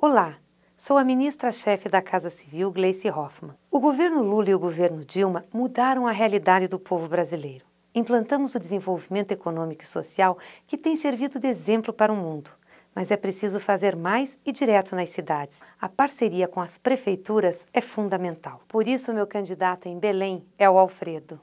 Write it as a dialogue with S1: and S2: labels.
S1: Olá, sou a ministra-chefe da Casa Civil, Gleice Hoffmann. O governo Lula e o governo Dilma mudaram a realidade do povo brasileiro. Implantamos o desenvolvimento econômico e social que tem servido de exemplo para o mundo. Mas é preciso fazer mais e direto nas cidades. A parceria com as prefeituras é fundamental. Por isso, meu candidato em Belém é o Alfredo.